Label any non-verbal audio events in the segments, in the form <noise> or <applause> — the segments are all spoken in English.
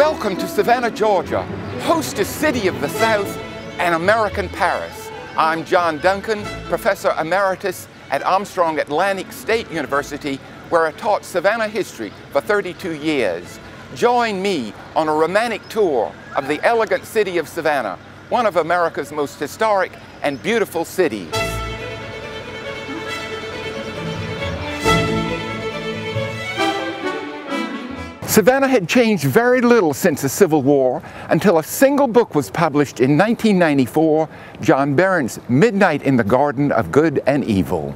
Welcome to Savannah, Georgia, hostess city of the South and American Paris. I'm John Duncan, Professor Emeritus at Armstrong Atlantic State University, where I taught Savannah history for 32 years. Join me on a romantic tour of the elegant city of Savannah, one of America's most historic and beautiful cities. Savannah had changed very little since the Civil War until a single book was published in 1994, John Berendt's Midnight in the Garden of Good and Evil.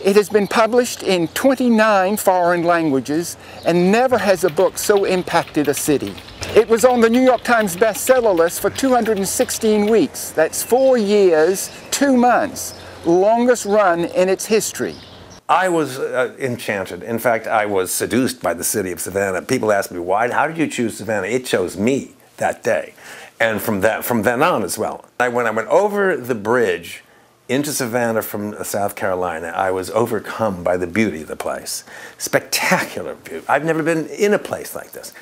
It has been published in 29 foreign languages and never has a book so impacted a city. It was on the New York Times bestseller list for 216 weeks. That's four years, two months, longest run in its history. I was uh, enchanted. In fact, I was seduced by the city of Savannah. People ask me, why, how did you choose Savannah? It chose me that day. And from, that, from then on as well. I, when I went over the bridge into Savannah from South Carolina, I was overcome by the beauty of the place. Spectacular beauty. I've never been in a place like this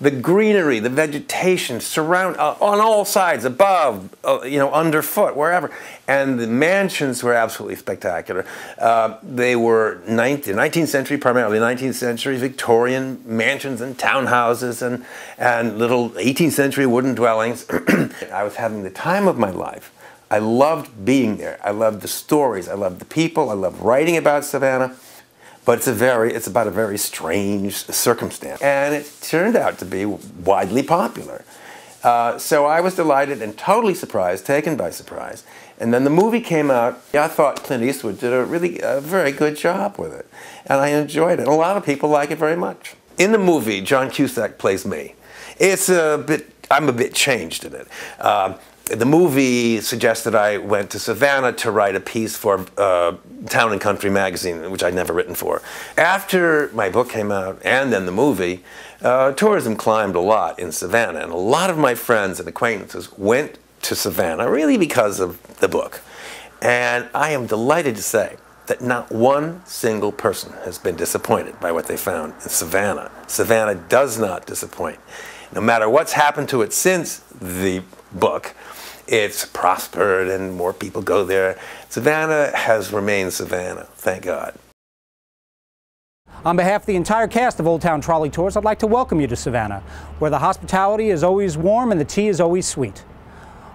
the greenery, the vegetation surround uh, on all sides, above, uh, you know, underfoot, wherever. And the mansions were absolutely spectacular. Uh, they were 19th, 19th century, primarily 19th century Victorian mansions and townhouses and, and little 18th century wooden dwellings. <clears throat> I was having the time of my life. I loved being there. I loved the stories. I loved the people. I loved writing about Savannah but it's a very it's about a very strange circumstance. And it turned out to be widely popular. Uh, so i was delighted and totally surprised taken by surprise. And then the movie came out. I thought clint eastwood did a really a very good job with it. And i enjoyed it. A lot of people like it very much. In the movie john cusack plays me. It's a bit i'm a bit changed in it. Uh, the movie suggested I went to Savannah to write a piece for uh, Town and Country magazine, which I'd never written for. After my book came out and then the movie, uh, tourism climbed a lot in Savannah, and a lot of my friends and acquaintances went to Savannah really because of the book. And I am delighted to say that not one single person has been disappointed by what they found in Savannah. Savannah does not disappoint. No matter what's happened to it since the book, it's prospered and more people go there. Savannah has remained Savannah, thank God. On behalf of the entire cast of Old Town Trolley Tours, I'd like to welcome you to Savannah, where the hospitality is always warm and the tea is always sweet.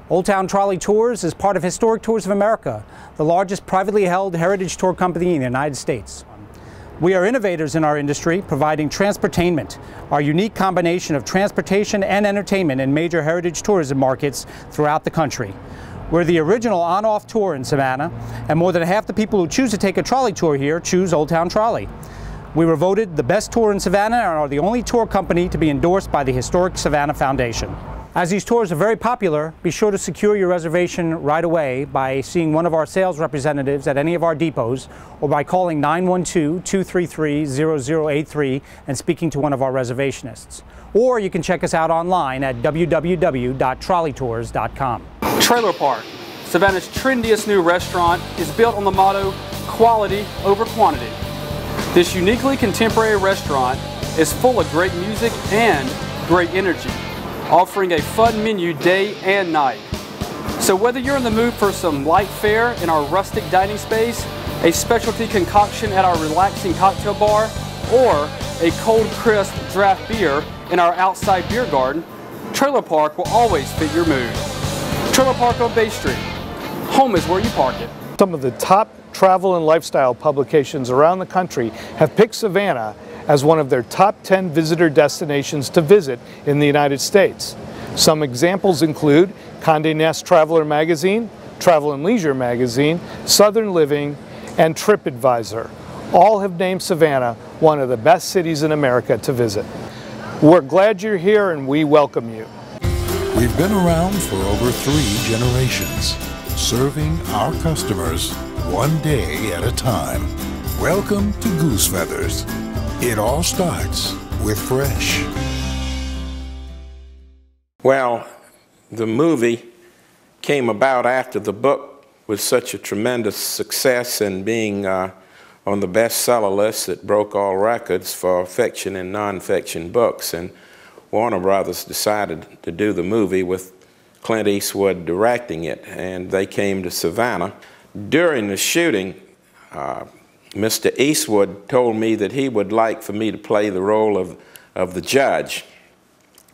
Old Town Trolley Tours is part of Historic Tours of America, the largest privately held heritage tour company in the United States. We are innovators in our industry, providing transportainment, our unique combination of transportation and entertainment in major heritage tourism markets throughout the country. We're the original on-off tour in Savannah, and more than half the people who choose to take a trolley tour here choose Old Town Trolley. We were voted the best tour in Savannah and are the only tour company to be endorsed by the Historic Savannah Foundation. As these tours are very popular, be sure to secure your reservation right away by seeing one of our sales representatives at any of our depots or by calling 912-233-0083 and speaking to one of our reservationists. Or you can check us out online at www.trolleytours.com. Trailer Park, Savannah's trendiest new restaurant, is built on the motto quality over quantity. This uniquely contemporary restaurant is full of great music and great energy offering a fun menu day and night. So whether you're in the mood for some light fare in our rustic dining space, a specialty concoction at our relaxing cocktail bar, or a cold crisp draft beer in our outside beer garden, Trailer Park will always fit your mood. Trailer Park on Bay Street. Home is where you park it. Some of the top travel and lifestyle publications around the country have picked Savannah as one of their top 10 visitor destinations to visit in the United States. Some examples include Condé Nast Traveler Magazine, Travel and Leisure Magazine, Southern Living, and TripAdvisor. All have named Savannah one of the best cities in America to visit. We're glad you're here and we welcome you. We've been around for over three generations, serving our customers one day at a time. Welcome to Goose Feathers. It all starts with fresh. Well, the movie came about after the book was such a tremendous success and being uh, on the bestseller list that broke all records for fiction and nonfiction books. And Warner Brothers decided to do the movie with Clint Eastwood directing it, and they came to Savannah. During the shooting, uh, Mr. Eastwood told me that he would like for me to play the role of, of the judge,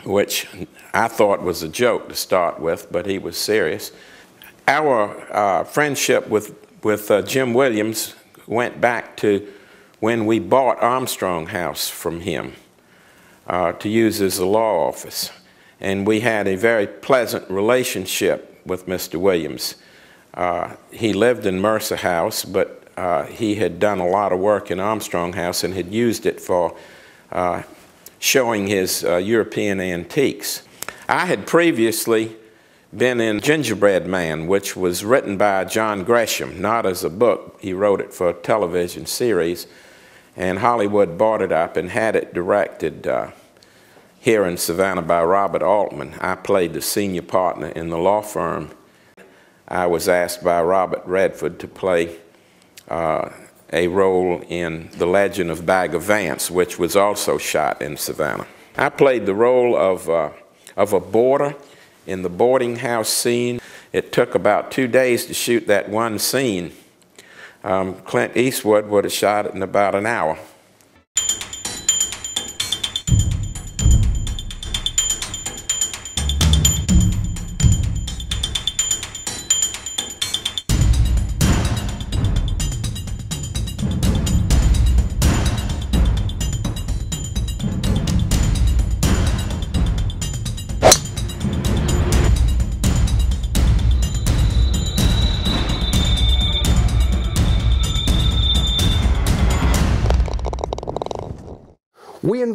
which I thought was a joke to start with, but he was serious. Our uh, friendship with, with uh, Jim Williams went back to when we bought Armstrong House from him uh, to use as a law office. And we had a very pleasant relationship with Mr. Williams. Uh, he lived in Mercer House, but uh, he had done a lot of work in Armstrong House and had used it for uh, showing his uh, European antiques. I had previously been in Gingerbread Man, which was written by John Grisham, not as a book. He wrote it for a television series, and Hollywood bought it up and had it directed uh, here in Savannah by Robert Altman. I played the senior partner in the law firm. I was asked by Robert Redford to play uh, a role in The Legend of Bagger Vance, which was also shot in Savannah. I played the role of, uh, of a boarder in the boarding house scene. It took about two days to shoot that one scene. Um, Clint Eastwood would have shot it in about an hour.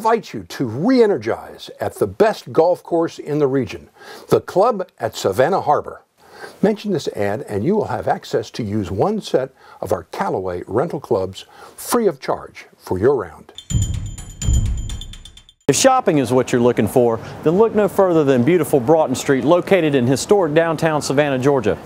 Invite you to re energize at the best golf course in the region, the club at Savannah Harbor. Mention this ad and you will have access to use one set of our Callaway rental clubs free of charge for your round. If shopping is what you're looking for, then look no further than beautiful Broughton Street located in historic downtown Savannah, Georgia.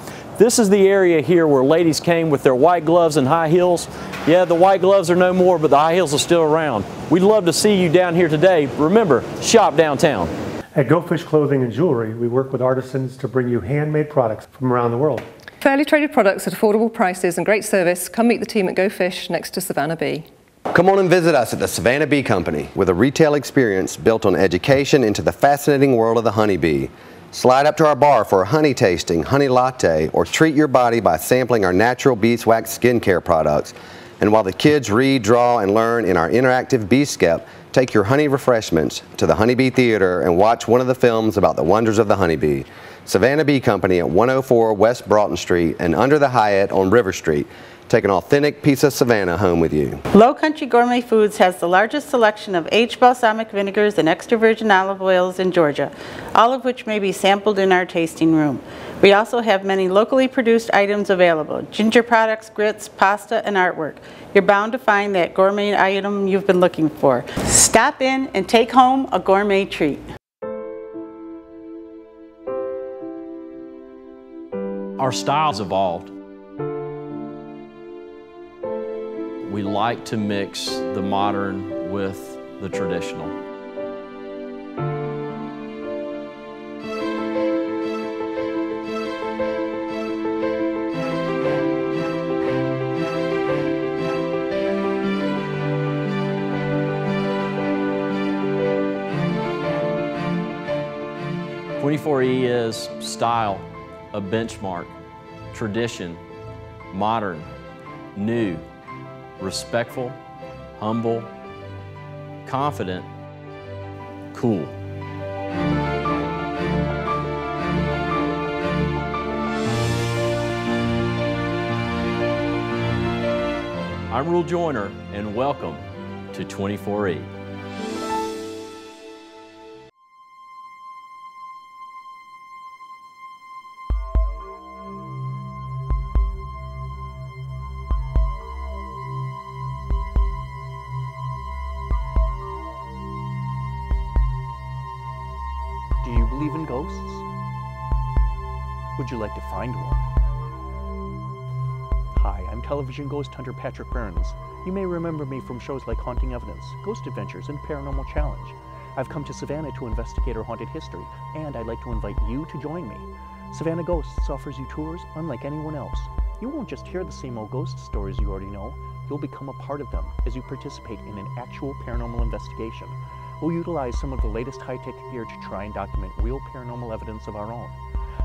This is the area here where ladies came with their white gloves and high heels. Yeah, the white gloves are no more, but the high heels are still around. We'd love to see you down here today. Remember, shop downtown. At Go Fish Clothing and Jewelry, we work with artisans to bring you handmade products from around the world. Fairly traded products at affordable prices and great service. Come meet the team at Go Fish next to Savannah Bee. Come on and visit us at the Savannah Bee Company with a retail experience built on education into the fascinating world of the honeybee. Slide up to our bar for a honey tasting, honey latte, or treat your body by sampling our natural beeswax skincare products. And while the kids read, draw, and learn in our interactive Bee Skep, take your honey refreshments to the Honeybee Theater and watch one of the films about the wonders of the honeybee. Savannah Bee Company at 104 West Broughton Street and under the Hyatt on River Street. Take an authentic piece of Savannah home with you. Low Country Gourmet Foods has the largest selection of aged balsamic vinegars and extra virgin olive oils in Georgia, all of which may be sampled in our tasting room. We also have many locally produced items available, ginger products, grits, pasta, and artwork. You're bound to find that gourmet item you've been looking for. Stop in and take home a gourmet treat. Our styles evolved. We like to mix the modern with the traditional. Twenty-four E is style, a benchmark, tradition, modern, new, respectful, humble, confident, cool. I'm Rule Joyner, and welcome to 24E. Like to find one? Hi, I'm television ghost hunter Patrick Burns. You may remember me from shows like Haunting Evidence, Ghost Adventures, and Paranormal Challenge. I've come to Savannah to investigate our haunted history, and I'd like to invite you to join me. Savannah Ghosts offers you tours unlike anyone else. You won't just hear the same old ghost stories you already know, you'll become a part of them as you participate in an actual paranormal investigation. We'll utilize some of the latest high-tech gear to try and document real paranormal evidence of our own.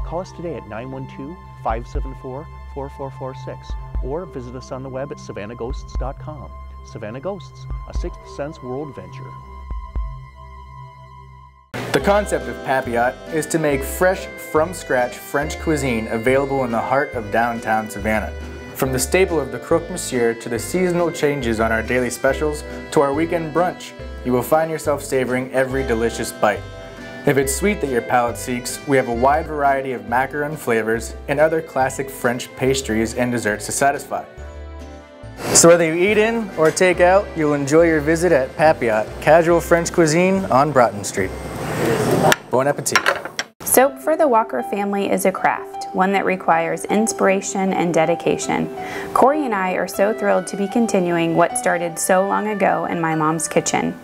Call us today at 912-574-4446 or visit us on the web at savannahghosts.com. Savannah Ghosts, a sixth sense world venture. The concept of Papillote is to make fresh, from scratch French cuisine available in the heart of downtown Savannah. From the staple of the croque monsieur to the seasonal changes on our daily specials to our weekend brunch, you will find yourself savoring every delicious bite. If it's sweet that your palate seeks, we have a wide variety of macaron flavors and other classic French pastries and desserts to satisfy. So whether you eat in or take out, you'll enjoy your visit at Papillote, casual French cuisine on Broughton Street. Bon appetit. Soap for the Walker family is a craft, one that requires inspiration and dedication. Corey and I are so thrilled to be continuing what started so long ago in my mom's kitchen.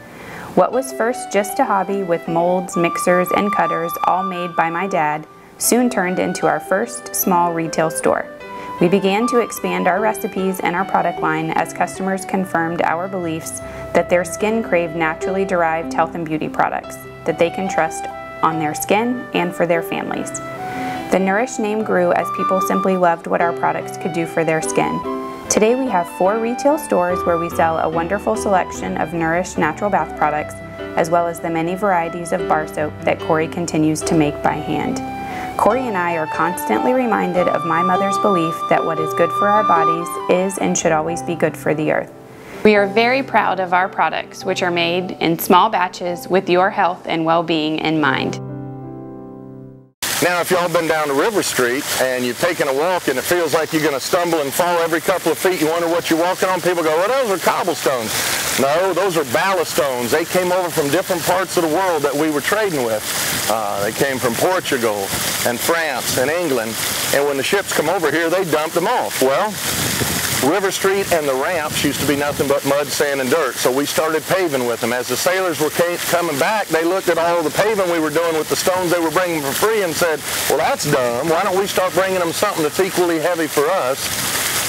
What was first just a hobby with molds, mixers, and cutters all made by my dad soon turned into our first small retail store. We began to expand our recipes and our product line as customers confirmed our beliefs that their skin craved naturally derived health and beauty products that they can trust on their skin and for their families. The Nourish name grew as people simply loved what our products could do for their skin. Today we have four retail stores where we sell a wonderful selection of Nourish natural bath products as well as the many varieties of bar soap that Corey continues to make by hand. Corey and I are constantly reminded of my mother's belief that what is good for our bodies is and should always be good for the earth. We are very proud of our products, which are made in small batches with your health and well-being in mind. Now, if y'all been down to River Street and you're taking a walk and it feels like you're going to stumble and fall every couple of feet, you wonder what you're walking on, people go, well, those are cobblestones. No, those are ballast stones. They came over from different parts of the world that we were trading with. Uh, they came from Portugal and France and England, and when the ships come over here, they dump them off. Well, River Street and the ramps used to be nothing but mud, sand, and dirt, so we started paving with them. As the sailors were coming back, they looked at all the paving we were doing with the stones they were bringing for free and said, well, that's dumb. Why don't we start bringing them something that's equally heavy for us,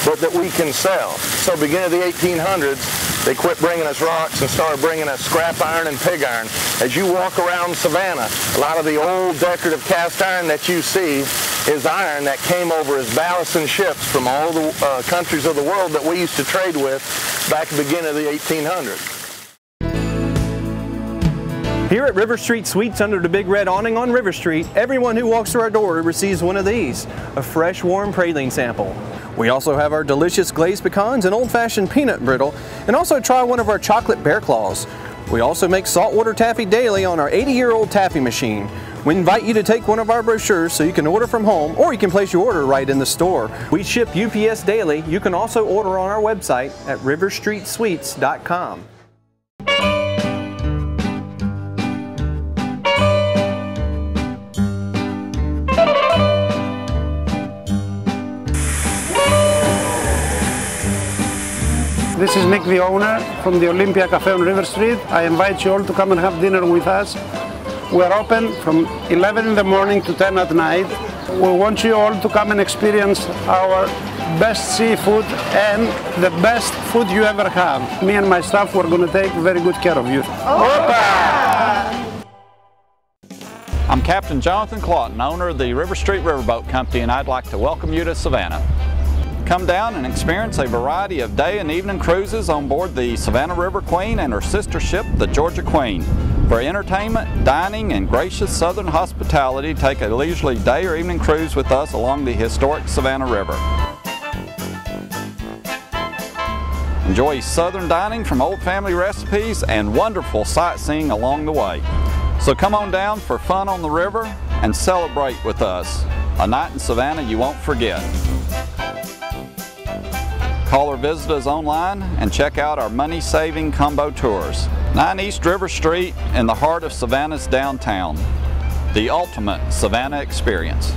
but that we can sell? So beginning of the 1800s, they quit bringing us rocks and started bringing us scrap iron and pig iron. As you walk around Savannah, a lot of the old decorative cast iron that you see is iron that came over as ballast in ships from all the uh, countries of the world that we used to trade with back at the beginning of the 1800s. Here at River Street Sweets under the big red awning on River Street, everyone who walks through our door receives one of these, a fresh warm praline sample. We also have our delicious glazed pecans and old-fashioned peanut brittle, and also try one of our chocolate bear claws. We also make saltwater taffy daily on our 80-year-old taffy machine. We invite you to take one of our brochures so you can order from home or you can place your order right in the store. We ship UPS daily. You can also order on our website at riverstreetsweets.com. This is Nick, the owner, from the Olympia Cafe on River Street. I invite you all to come and have dinner with us. We're open from 11 in the morning to 10 at night. We want you all to come and experience our best seafood and the best food you ever have. Me and my staff, we're going to take very good care of you. I'm Captain Jonathan Claughton, owner of the River Street Riverboat Company, and I'd like to welcome you to Savannah. Come down and experience a variety of day and evening cruises on board the Savannah River Queen and her sister ship, the Georgia Queen. For entertainment, dining, and gracious southern hospitality, take a leisurely day or evening cruise with us along the historic Savannah River. Enjoy southern dining from old family recipes and wonderful sightseeing along the way. So come on down for fun on the river and celebrate with us. A night in Savannah you won't forget. Call or visit us online and check out our money-saving combo tours. 9 East River Street in the heart of Savannah's downtown. The ultimate Savannah experience.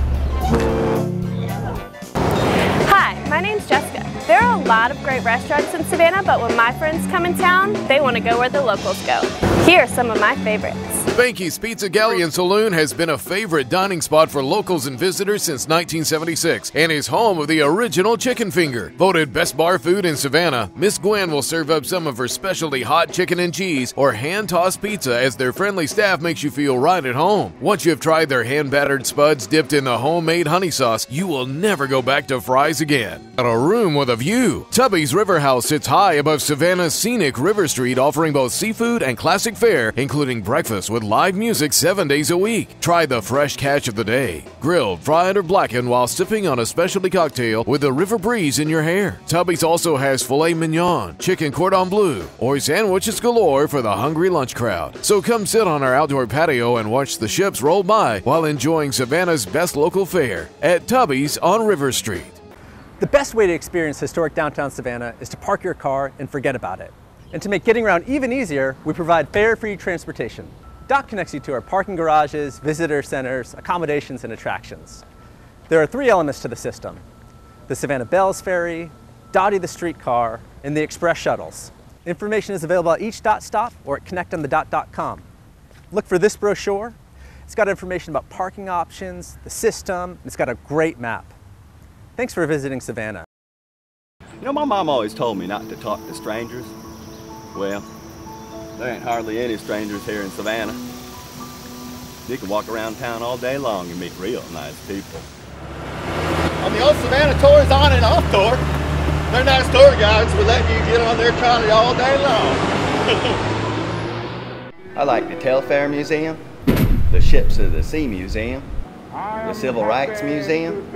Hi, my name's Jessica. There are a lot of great restaurants in Savannah, but when my friends come in town, they want to go where the locals go. Here are some of my favorites. Spanky's Pizza Galley and Saloon has been a favorite dining spot for locals and visitors since 1976 and is home of the original chicken finger. Voted best bar food in Savannah, Miss Gwen will serve up some of her specialty hot chicken and cheese or hand tossed pizza as their friendly staff makes you feel right at home. Once you have tried their hand battered spuds dipped in the homemade honey sauce, you will never go back to fries again. At a room with a view, Tubby's River House sits high above Savannah's scenic River Street, offering both seafood and classic fare, including breakfast with live music seven days a week. Try the fresh catch of the day, grilled, fried, or blackened while sipping on a specialty cocktail with the river breeze in your hair. Tubby's also has filet mignon, chicken cordon bleu, or sandwiches galore for the hungry lunch crowd. So come sit on our outdoor patio and watch the ships roll by while enjoying Savannah's best local fare at Tubby's on River Street. The best way to experience historic downtown Savannah is to park your car and forget about it. And to make getting around even easier, we provide fare-free transportation. DOT connects you to our parking garages, visitor centers, accommodations, and attractions. There are three elements to the system. The Savannah Belles Ferry, Dottie the streetcar, and the express shuttles. Information is available at each DOT stop or at connectonthedot.com. Look for this brochure. It's got information about parking options, the system, and it's got a great map. Thanks for visiting Savannah. You know, my mom always told me not to talk to strangers. Well, there ain't hardly any strangers here in Savannah. You can walk around town all day long and meet real nice people. On the old Savannah tours on and off tour, they're nice tour guides for let you get on their trolley all day long. <laughs> I like the Telfair Museum, the Ships of the Sea Museum, the Civil Rights Museum,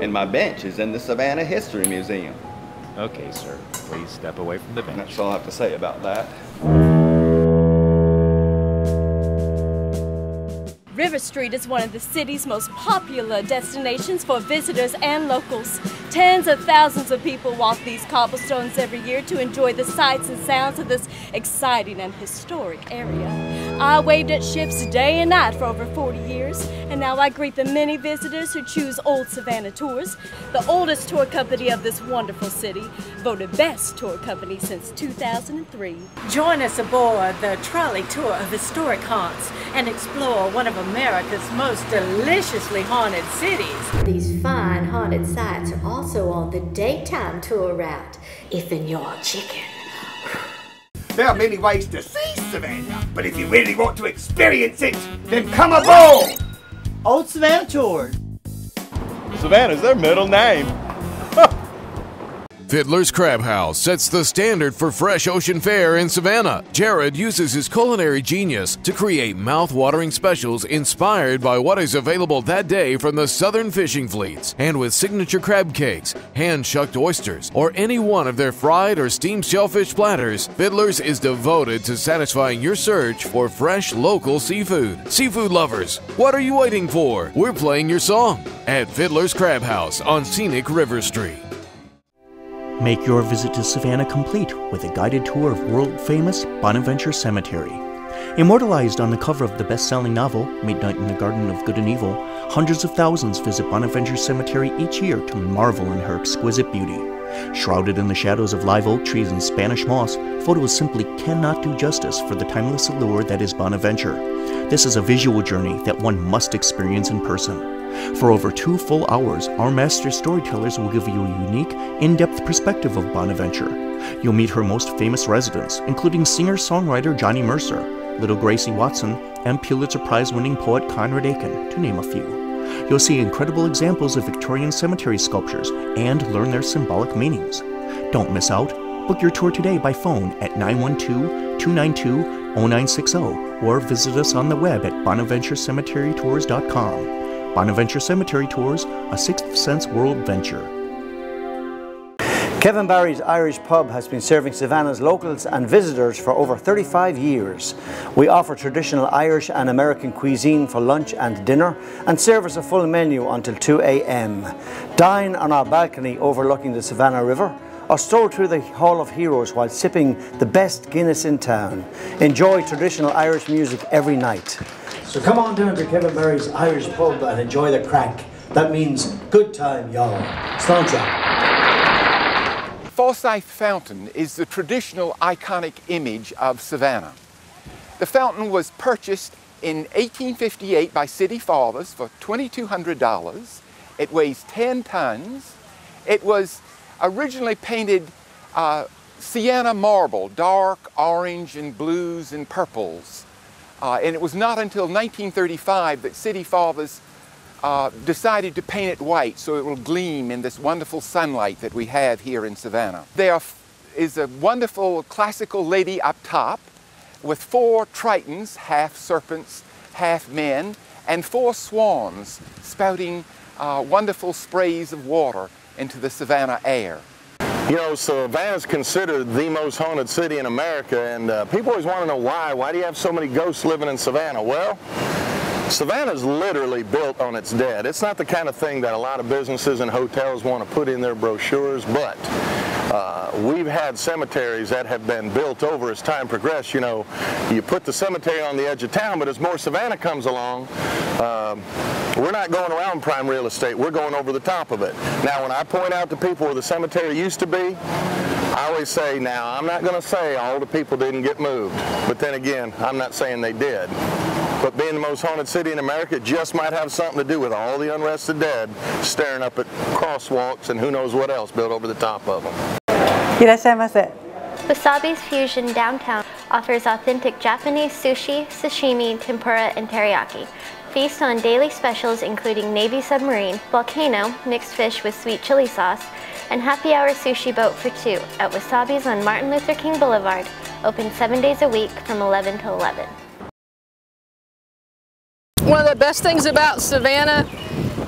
and my bench is in the Savannah History Museum. Okay, sir. Please step away from the bench. That's all I have to say about that. River Street is one of the city's most popular destinations for visitors and locals. Tens of thousands of people walk these cobblestones every year to enjoy the sights and sounds of this exciting and historic area. I waved at ships day and night for over 40 years, and now I greet the many visitors who choose Old Savannah Tours, the oldest tour company of this wonderful city, voted best tour company since 2003. Join us aboard the trolley tour of historic haunts and explore one of America's most deliciously haunted cities. These fine haunted sites are also on the daytime tour route, if in your chicken. There are many ways to see Savannah, but if you really want to experience it, then come aboard! Old Savannah Tour. Savannah's their middle name. Fiddler's Crab House sets the standard for fresh ocean fare in Savannah. Jared uses his culinary genius to create mouth-watering specials inspired by what is available that day from the southern fishing fleets. And with signature crab cakes, hand-shucked oysters, or any one of their fried or steamed shellfish platters, Fiddler's is devoted to satisfying your search for fresh local seafood. Seafood lovers, what are you waiting for? We're playing your song at Fiddler's Crab House on Scenic River Street. Make your visit to Savannah complete with a guided tour of world famous Bonaventure Cemetery. Immortalized on the cover of the best selling novel, Midnight in the Garden of Good and Evil, hundreds of thousands visit Bonaventure Cemetery each year to marvel in her exquisite beauty. Shrouded in the shadows of live oak trees and Spanish moss, photos simply cannot do justice for the timeless allure that is Bonaventure. This is a visual journey that one must experience in person. For over two full hours, our master storytellers will give you a unique, in depth perspective of Bonaventure. You'll meet her most famous residents, including singer songwriter Johnny Mercer, Little Gracie Watson, and Pulitzer Prize winning poet Conrad Aiken, to name a few. You'll see incredible examples of Victorian cemetery sculptures and learn their symbolic meanings. Don't miss out. Book your tour today by phone at 912 292 0960 or visit us on the web at bonaventurecemeterytours.com. Bonaventure Cemetery Tours, a Sixth Sense World venture. Kevin Barry's Irish Pub has been serving Savannah's locals and visitors for over 35 years. We offer traditional Irish and American cuisine for lunch and dinner and service a full menu until 2 a.m. Dine on our balcony overlooking the Savannah River or stroll through the Hall of Heroes while sipping the best Guinness in town. Enjoy traditional Irish music every night. So come on down to Kevin Barry's Irish Pub and enjoy the crack. That means good time, y'all. Sláinte. Forsyth Fountain is the traditional iconic image of Savannah. The fountain was purchased in 1858 by city fathers for $2,200. It weighs 10 tons. It was originally painted uh, sienna marble, dark orange and blues and purples. Uh, and it was not until 1935 that city fathers uh, decided to paint it white so it will gleam in this wonderful sunlight that we have here in Savannah. There is a wonderful classical lady up top with four tritons, half serpents, half men, and four swans spouting uh, wonderful sprays of water into the Savannah air. You know, Savannah's considered the most haunted city in America, and uh, people always want to know why. Why do you have so many ghosts living in Savannah? Well, Savannah's literally built on its dead. It's not the kind of thing that a lot of businesses and hotels want to put in their brochures, but uh, we've had cemeteries that have been built over as time progressed. You know, you put the cemetery on the edge of town, but as more Savannah comes along, uh, we're not going around prime real estate. We're going over the top of it. Now, when I point out to people where the cemetery used to be, I always say, now, I'm not going to say all the people didn't get moved, but then again, I'm not saying they did. But being the most haunted city in America just might have something to do with all the unrested dead staring up at crosswalks and who knows what else built over the top of them. Wasabi's Fusion downtown offers authentic Japanese sushi, sashimi, tempura, and teriyaki. Feast on daily specials including Navy Submarine, Volcano, mixed fish with sweet chili sauce, and happy hour sushi boat for two at Wasabi's on Martin Luther King Boulevard, open seven days a week from 11 to 11. One of the best things about Savannah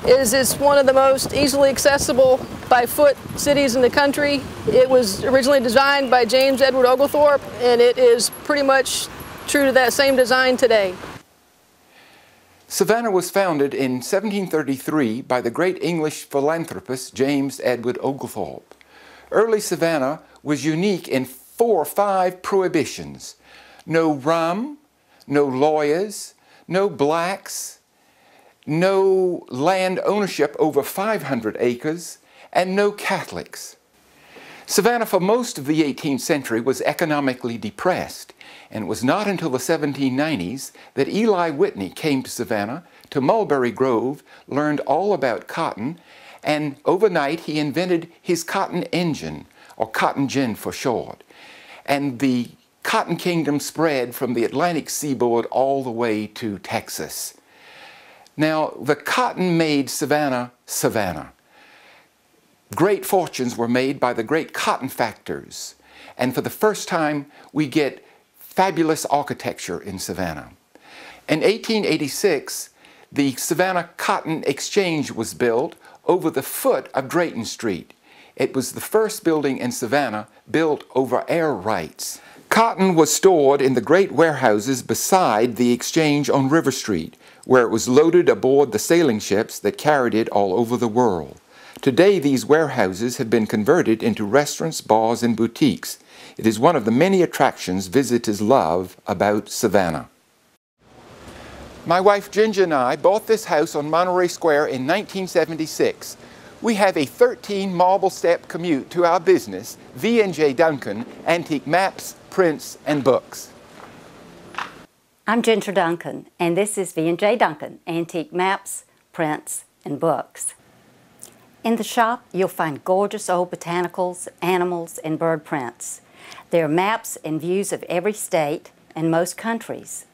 is it's one of the most easily accessible by foot cities in the country. It was originally designed by James Edward Oglethorpe and it is pretty much true to that same design today. Savannah was founded in 1733 by the great English philanthropist James Edward Oglethorpe. Early Savannah was unique in four or five prohibitions. No rum, no lawyers, no blacks, no land ownership over 500 acres, and no Catholics. Savannah for most of the 18th century was economically depressed, and it was not until the 1790s that Eli Whitney came to Savannah, to Mulberry Grove, learned all about cotton, and overnight he invented his cotton engine, or cotton gin for short. And the cotton kingdom spread from the Atlantic seaboard all the way to Texas. Now, the cotton made Savannah, Savannah. Great fortunes were made by the great cotton factors. And for the first time, we get fabulous architecture in Savannah. In 1886, the Savannah Cotton Exchange was built over the foot of Drayton Street. It was the first building in Savannah built over air rights. Cotton was stored in the great warehouses beside the exchange on River Street, where it was loaded aboard the sailing ships that carried it all over the world. Today, these warehouses have been converted into restaurants, bars, and boutiques. It is one of the many attractions visitors love about Savannah. My wife Ginger and I bought this house on Monterey Square in 1976. We have a 13 marble step commute to our business, V&J Duncan, Antique Maps, prints, and books. I'm Ginger Duncan, and this is V&J Duncan, Antique Maps, Prints, and Books. In the shop, you'll find gorgeous old botanicals, animals, and bird prints. There are maps and views of every state and most countries.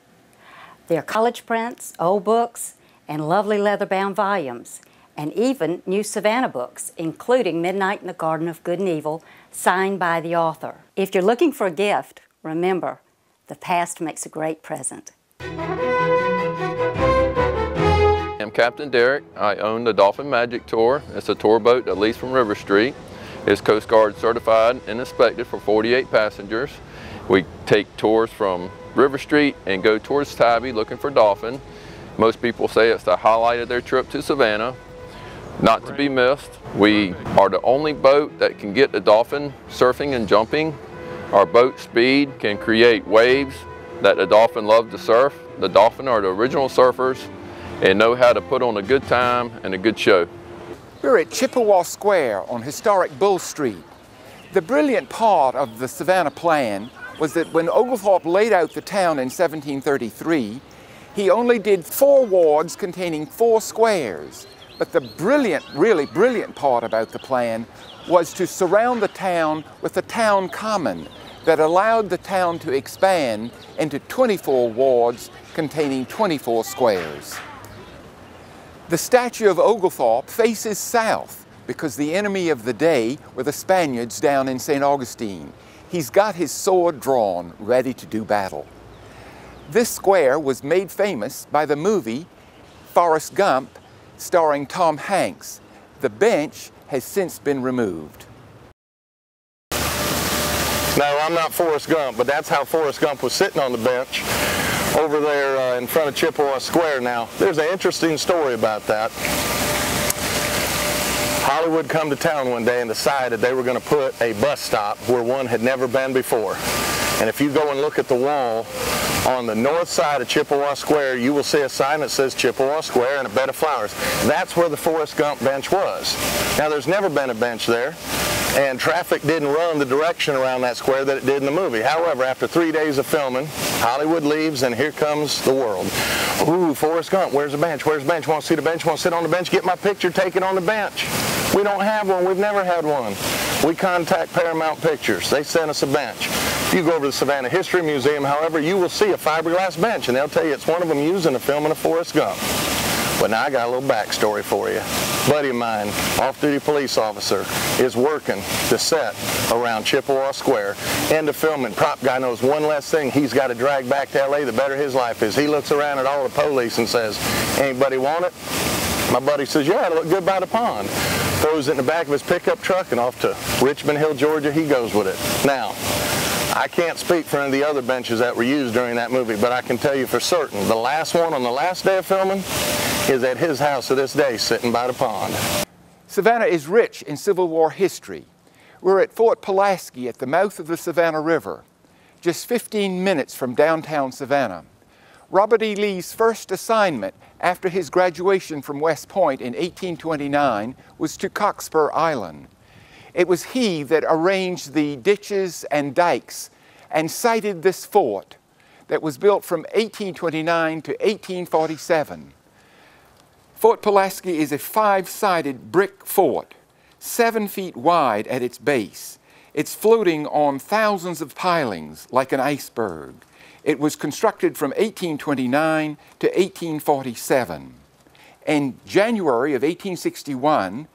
There are college prints, old books, and lovely leather-bound volumes, and even new Savannah books, including Midnight in the Garden of Good and Evil, signed by the author. If you're looking for a gift, remember, the past makes a great present. I'm Captain Derek. I own the Dolphin Magic Tour. It's a tour boat that leaves from River Street. It's Coast Guard certified and inspected for 48 passengers. We take tours from River Street and go towards Tybee looking for dolphin. Most people say it's the highlight of their trip to Savannah. Not to be missed, we are the only boat that can get the dolphin surfing and jumping. Our boat speed can create waves that the dolphin love to surf. The dolphin are the original surfers and know how to put on a good time and a good show. We're at Chippewa Square on historic Bull Street. The brilliant part of the Savannah Plan was that when Oglethorpe laid out the town in 1733, he only did four wards containing four squares. But the brilliant, really brilliant part about the plan was to surround the town with a town common that allowed the town to expand into 24 wards containing 24 squares. The statue of Oglethorpe faces south because the enemy of the day were the Spaniards down in St. Augustine. He's got his sword drawn, ready to do battle. This square was made famous by the movie Forrest Gump starring Tom Hanks. The bench has since been removed. No, I'm not Forrest Gump, but that's how Forrest Gump was sitting on the bench over there uh, in front of Chippewa Square now. There's an interesting story about that. Hollywood come to town one day and decided they were going to put a bus stop where one had never been before. And if you go and look at the wall on the north side of Chippewa Square, you will see a sign that says Chippewa Square and a bed of flowers. That's where the Forrest Gump bench was. Now, there's never been a bench there and traffic didn't run the direction around that square that it did in the movie. However, after three days of filming, Hollywood leaves and here comes the world. Ooh, Forrest Gump, where's the bench? Where's the bench? Want to see the bench? Want to sit on the bench? Get my picture taken on the bench. We don't have one. We've never had one. We contact Paramount Pictures. They sent us a bench. You go over to Savannah History Museum, however, you will see a fiberglass bench, and they'll tell you it's one of them used in the filming of Forrest Gump. But now I got a little backstory for you. A buddy of mine, off-duty police officer, is working the set around Chippewa Square. End of filming. Prop guy knows one less thing he's got to drag back to L.A. the better his life is. He looks around at all the police and says, anybody want it? My buddy says, yeah, it look good by the pond. Throws it in the back of his pickup truck and off to Richmond Hill, Georgia, he goes with it. Now, I can't speak for any of the other benches that were used during that movie, but I can tell you for certain, the last one on the last day of filming is at his house to this day, sitting by the pond. Savannah is rich in Civil War history. We're at Fort Pulaski at the mouth of the Savannah River, just 15 minutes from downtown Savannah. Robert E. Lee's first assignment after his graduation from West Point in 1829 was to Cockspur Island. It was he that arranged the ditches and dikes and sited this fort that was built from 1829 to 1847. Fort Pulaski is a five-sided brick fort, seven feet wide at its base. It's floating on thousands of pilings like an iceberg. It was constructed from 1829 to 1847. In January of 1861,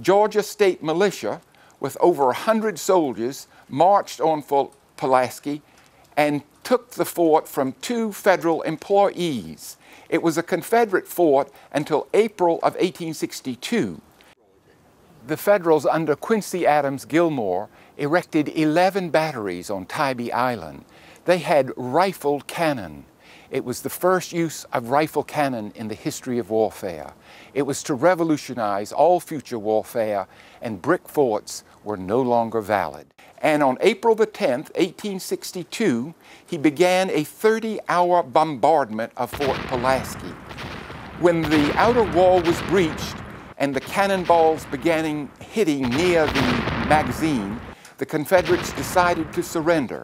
Georgia State Militia, with over 100 soldiers, marched on Fort Pulaski and took the fort from two federal employees. It was a Confederate fort until April of 1862. The Federals under Quincy Adams Gillmore erected 11 batteries on Tybee Island. They had rifled cannon. It was the first use of rifle cannon in the history of warfare. It was to revolutionize all future warfare, and brick forts were no longer valid. And on April the 10th, 1862, he began a 30-hour bombardment of Fort Pulaski. When the outer wall was breached and the cannonballs began hitting near the magazine, the Confederates decided to surrender.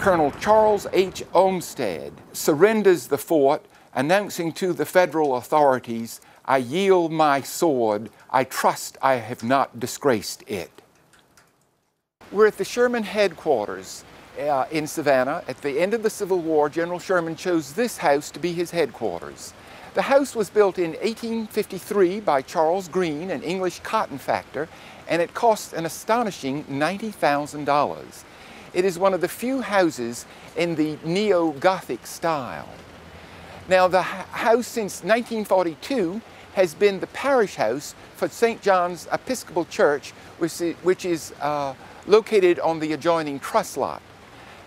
Colonel Charles H. Olmsted surrenders the fort, announcing to the federal authorities, I yield my sword. I trust I have not disgraced it. We're at the Sherman headquarters uh, in Savannah. At the end of the Civil War, General Sherman chose this house to be his headquarters. The house was built in 1853 by Charles Green, an English cotton factor, and it cost an astonishing $90,000. It is one of the few houses in the neo-Gothic style. Now, the house since 1942 has been the parish house for St. John's Episcopal Church, which is, uh, located on the adjoining trust lot.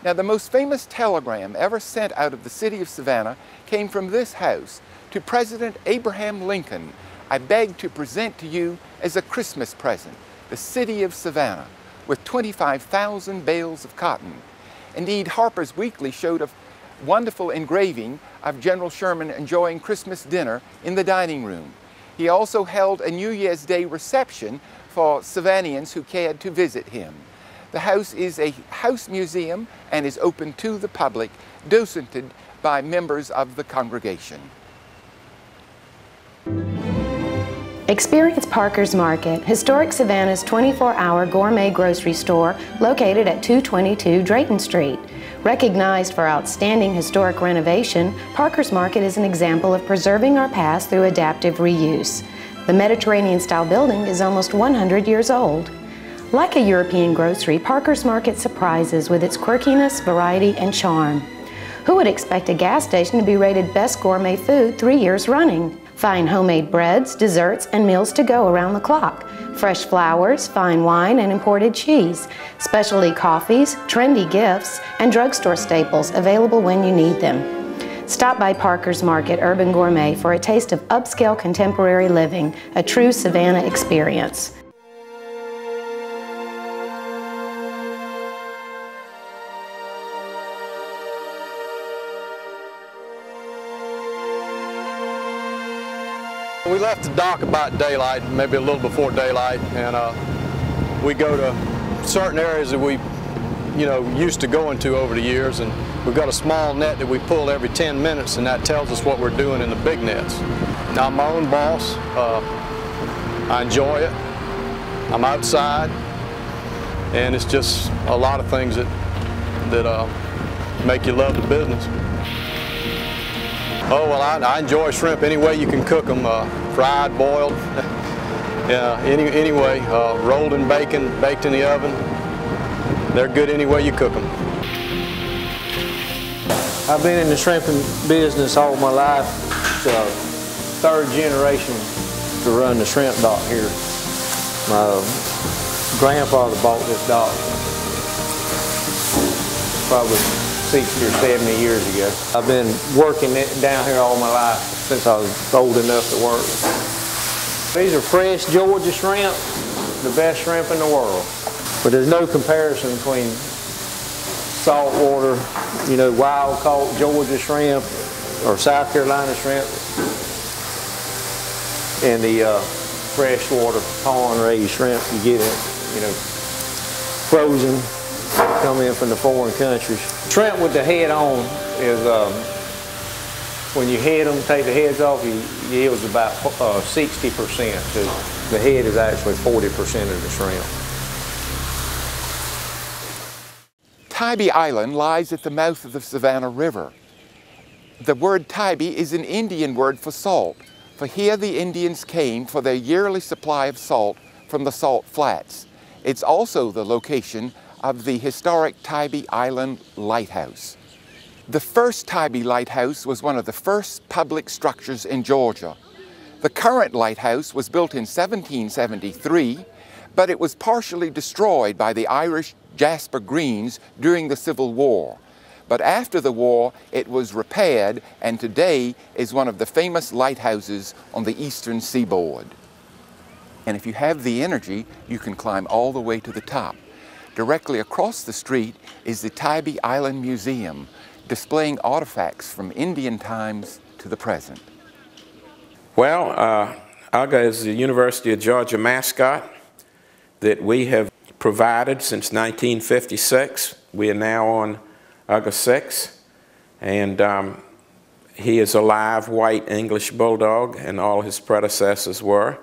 Now, the most famous telegram ever sent out of the city of Savannah came from this house to President Abraham Lincoln. I beg to present to you as a Christmas present the city of Savannah with 25,000 bales of cotton. Indeed, Harper's Weekly showed a wonderful engraving of General Sherman enjoying Christmas dinner in the dining room. He also held a New Year's Day reception for Savannians who cared to visit him. The house is a house museum and is open to the public, docented by members of the congregation. Experience Parker's Market, historic Savannah's 24-hour gourmet grocery store located at 222 Drayton Street. Recognized for outstanding historic renovation, Parker's Market is an example of preserving our past through adaptive reuse. The Mediterranean-style building is almost 100 years old. Like a European grocery, Parker's Market surprises with its quirkiness, variety, and charm. Who would expect a gas station to be rated Best Gourmet Food three years running? Fine homemade breads, desserts, and meals to go around the clock. Fresh flowers, fine wine, and imported cheese. Specialty coffees, trendy gifts, and drugstore staples available when you need them. Stop by Parker's Market Urban Gourmet for a taste of upscale contemporary living, a true Savannah experience. Left the dock about daylight, maybe a little before daylight, and uh, we go to certain areas that we, you know, used to go into over the years, and we've got a small net that we pull every 10 minutes, and that tells us what we're doing in the big nets. Now, I'm my own boss. Uh, I enjoy it. I'm outside, and it's just a lot of things that that uh, make you love the business. Oh, well, I, I, enjoy shrimp any way you can cook them, uh, fried, boiled, <laughs> yeah, any, any way, uh, rolled in bacon, baked in the oven. They're good any way you cook them. I've been in the shrimping business all my life. Third generation to run the shrimp dock here. My grandfather bought this dock probably 60 or 70 years ago. I've been working down here all my life since I was old enough to work. These are fresh Georgia shrimp, the best shrimp in the world. But there's no comparison between saltwater, you know, wild caught Georgia shrimp or South Carolina shrimp and the uh, freshwater pond raised shrimp you get it, you know, frozen come in from the foreign countries. Shrimp with the head on is, um, when you head them, take the heads off, you yields about 60%. Uh, so the head is actually 40% of the shrimp. Tybee Island lies at the mouth of the Savannah River. The word Tybee is an Indian word for salt, for here the Indians came for their yearly supply of salt from the salt flats. It's also the location of the historic Tybee Island Lighthouse. The first Tybee Lighthouse was one of the first public structures in Georgia. The current lighthouse was built in 1773, but it was partially destroyed by the Irish Jasper Greens during the Civil War. But after the war, it was repaired and today is one of the famous lighthouses on the eastern seaboard. And if you have the energy, you can climb all the way to the top. Directly across the street is the Tybee Island Museum, displaying artifacts from Indian times to the present. Well, uh, Uga is the University of Georgia mascot that we have provided since 1956. We are now on Uga 6, and um, he is a live white English bulldog, and all his predecessors were.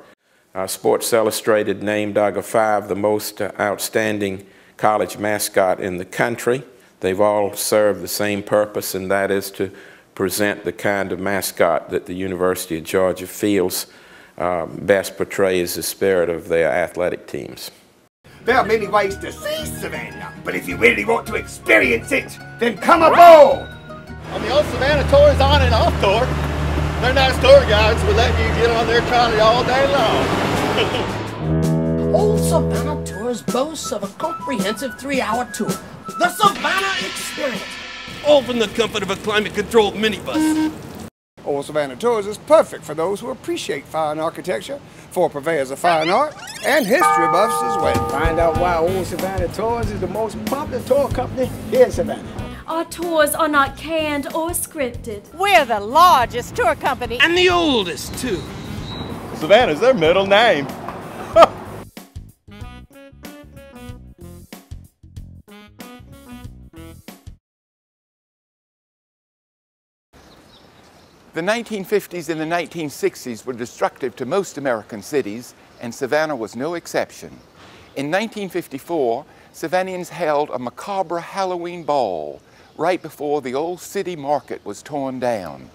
Uh, Sports Illustrated named Uga 5 the most uh, outstanding college mascot in the country. They've all served the same purpose, and that is to present the kind of mascot that the University of Georgia feels um, best portrays the spirit of their athletic teams. There are many ways to see Savannah, but if you really want to experience it, then come aboard! On the old Savannah Tours on and off tour, they're nice tour guides will let you get on their trolley all day long. <laughs> old Savannah Tours boasts of a comprehensive three-hour tour, the Savannah Experience. All from the comfort of a climate-controlled minibus. Old Savannah Tours is perfect for those who appreciate fine architecture, for purveyors of fine art, and history buffs as well. Find out why Old Savannah Tours is the most popular tour company here in Savannah. Our tours are not canned or scripted. We're the largest tour company. And the oldest, too. Savannah's their middle name. The 1950s and the 1960s were destructive to most American cities, and Savannah was no exception. In 1954, Savannahans held a macabre Halloween ball right before the old city market was torn down.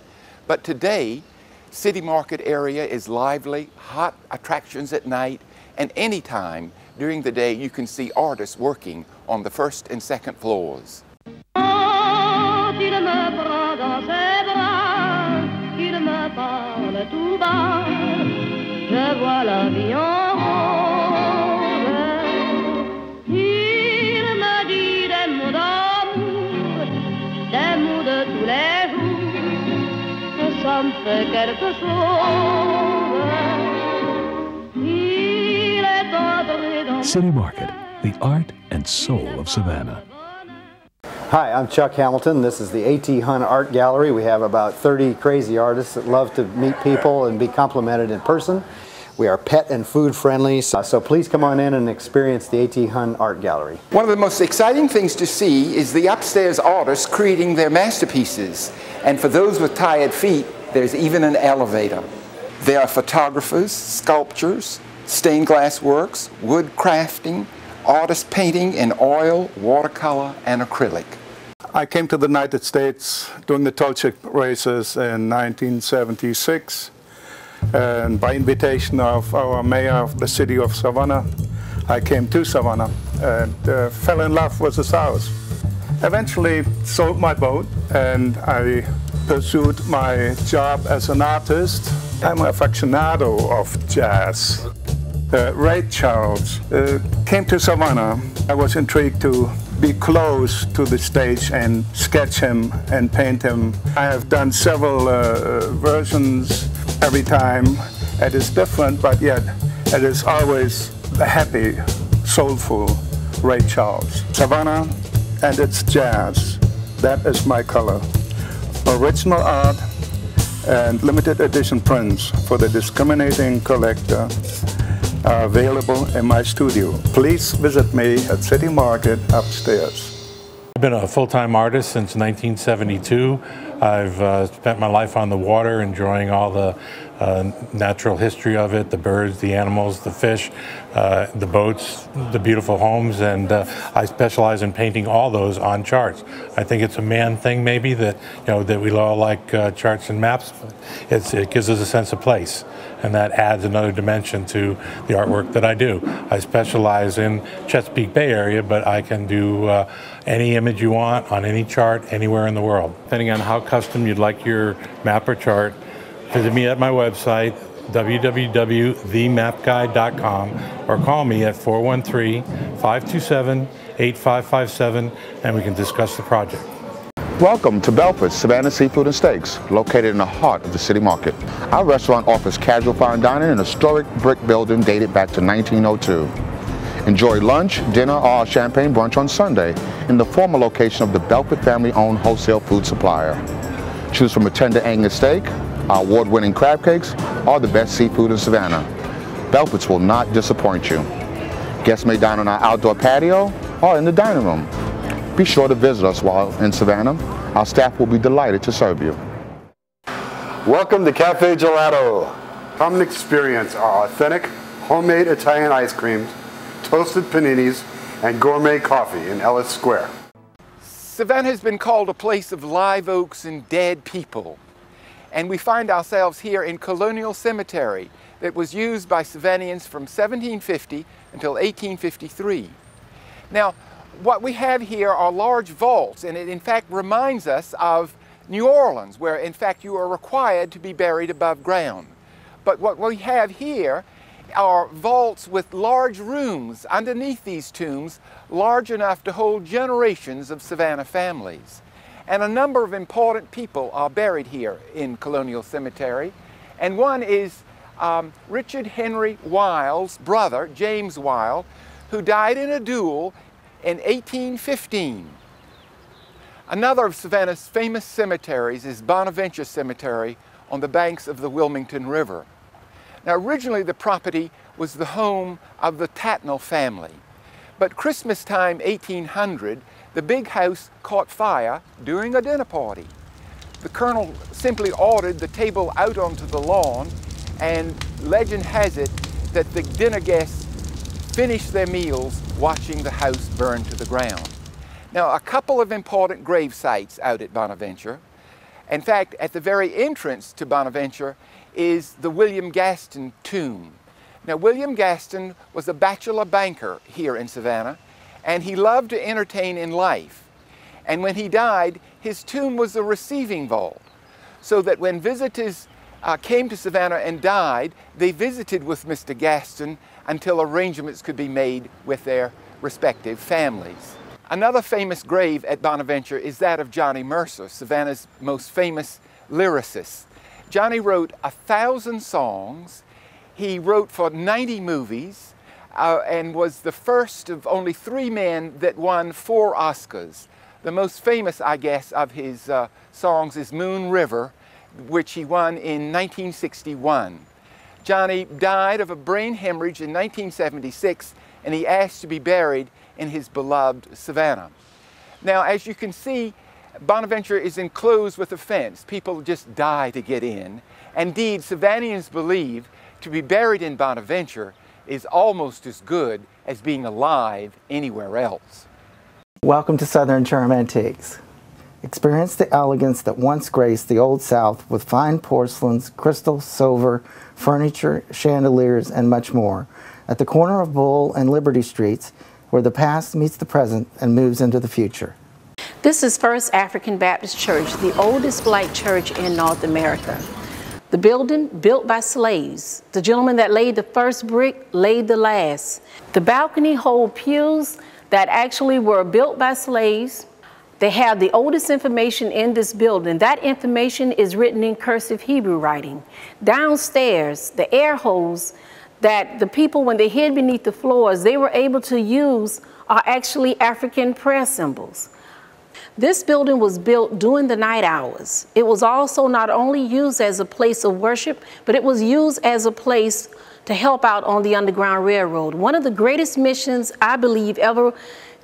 But today, City Market area is lively, hot attractions at night, and anytime during the day you can see artists working on the first and second floors. La vie en rose. Il me dit des mots d'amour, des mots de tous les jours. Et ça me fait quelque chose. Il est entré dans City Market, the art and soul of Savannah. Hi, I'm Chuck Hamilton. This is the A.T. Hun Art Gallery. We have about 30 crazy artists that love to meet people and be complimented in person. We are pet and food friendly, so, so please come on in and experience the A.T. Hun Art Gallery. One of the most exciting things to see is the upstairs artists creating their masterpieces. And for those with tired feet, there's even an elevator. There are photographers, sculptures, stained glass works, wood crafting, artist painting in oil, watercolor, and acrylic. I came to the United States during the Tolchik races in 1976 and by invitation of our mayor of the city of Savannah, I came to Savannah and uh, fell in love with the South. Eventually sold my boat and I pursued my job as an artist. I'm an aficionado of jazz. Uh, Ray Charles uh, came to Savannah. I was intrigued to be close to the stage and sketch him and paint him. I have done several uh, versions every time. It is different, but yet it is always a happy, soulful Ray Charles. Savannah and its jazz, that is my color. Original art and limited edition prints for the discriminating collector are available in my studio. Please visit me at City Market upstairs. I've been a full-time artist since 1972. I've uh, spent my life on the water, enjoying all the uh, natural history of it, the birds, the animals, the fish, uh, the boats, the beautiful homes, and uh, I specialize in painting all those on charts. I think it's a man thing maybe that, you know, that we all like uh, charts and maps, it gives us a sense of place and that adds another dimension to the artwork that I do. I specialize in Chesapeake Bay area, but I can do uh, any image you want on any chart anywhere in the world. Depending on how custom you'd like your map or chart, visit me at my website www.themapguide.com or call me at 413-527-8557 and we can discuss the project. Welcome to Belford's Savannah Seafood and Steaks, located in the heart of the city market. Our restaurant offers casual fine dining in a historic brick building dated back to 1902. Enjoy lunch, dinner, or champagne brunch on Sunday in the former location of the Belford family-owned wholesale food supplier. Choose from a tender Angus steak, our award-winning crab cakes, are the best seafood in Savannah. Belford's will not disappoint you. Guests may dine on our outdoor patio or in the dining room. Be sure to visit us while in Savannah. Our staff will be delighted to serve you. Welcome to Cafe Gelato. Come and experience our authentic homemade Italian ice creams, toasted paninis, and gourmet coffee in Ellis Square. Savannah has been called a place of live oaks and dead people. And we find ourselves here in Colonial Cemetery that was used by Savannahans from 1750 until 1853. Now, what we have here are large vaults, and it in fact reminds us of New Orleans, where in fact you are required to be buried above ground. But what we have here are vaults with large rooms underneath these tombs, large enough to hold generations of Savannah families. And a number of important people are buried here in Colonial Cemetery. And one is um, Richard Henry Wilde's brother, James Wilde, who died in a duel in 1815. Another of Savannah's famous cemeteries is Bonaventure Cemetery on the banks of the Wilmington River. Now originally the property was the home of the Tattnall family, but Christmas time 1800, the big house caught fire during a dinner party. the colonel simply ordered the table out onto the lawn, and legend has it that the dinner guests finished their meals watching the house burn to the ground. Now, a couple of important grave sites out at Bonaventure. In fact, at the very entrance to Bonaventure is the William Gaston tomb. Now, William Gaston was a bachelor banker here in Savannah, and he loved to entertain in life. And when he died, his tomb was a receiving vault, so that when visitors uh, came to Savannah and died, they visited with Mr. Gaston until arrangements could be made with their respective families. Another famous grave at Bonaventure is that of Johnny Mercer, Savannah's most famous lyricist. Johnny wrote a thousand songs. He wrote for 90 movies uh, and was the first of only three men that won four Oscars. The most famous, I guess, of his uh, songs is Moon River, which he won in 1961. Johnny died of a brain hemorrhage in 1976 and he asked to be buried in his beloved Savannah. Now, as you can see, Bonaventure is enclosed with a fence. People just die to get in. Indeed, Savannahans believe to be buried in Bonaventure is almost as good as being alive anywhere else. Welcome to Southern Charm Antiques. Experience the elegance that once graced the Old South with fine porcelains, crystal, silver, furniture, chandeliers, and much more. At the corner of Bull and Liberty Streets, where the past meets the present and moves into the future. This is First African Baptist Church, the oldest black church in North America. The building built by slaves. The gentleman that laid the first brick laid the last. The balcony hold pews that actually were built by slaves. They have the oldest information in this building. That information is written in cursive Hebrew writing. Downstairs, the air holes that the people, when they hid beneath the floors, they were able to use are actually African prayer symbols. This building was built during the night hours. It was also not only used as a place of worship, but it was used as a place to help out on the Underground Railroad. One of the greatest missions I believe ever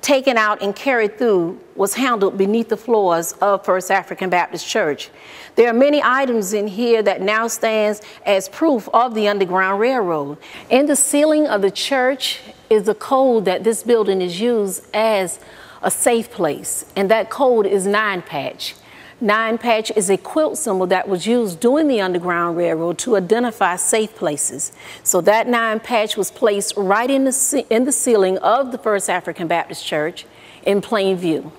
taken out and carried through was handled beneath the floors of First African Baptist Church. There are many items in here that now stands as proof of the Underground Railroad. In the ceiling of the church is a code that this building is used as a safe place, and that code is nine patch. Nine patch is a quilt symbol that was used during the Underground Railroad to identify safe places. So that nine patch was placed right in the, in the ceiling of the First African Baptist Church in plain view.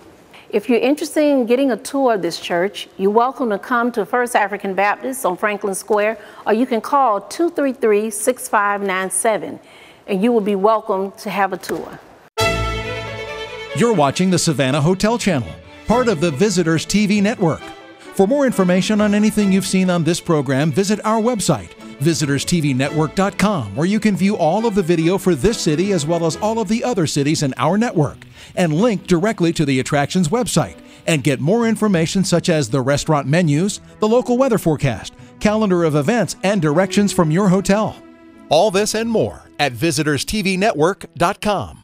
If you're interested in getting a tour of this church, you're welcome to come to First African Baptist on Franklin Square, or you can call 233 6597 and you will be welcome to have a tour. You're watching the Savannah Hotel Channel part of the Visitors TV network. For more information on anything you've seen on this program, visit our website, visitorstvnetwork.com, where you can view all of the video for this city as well as all of the other cities in our network, and link directly to the attractions website, and get more information such as the restaurant menus, the local weather forecast, calendar of events, and directions from your hotel. All this and more at visitorstvnetwork.com.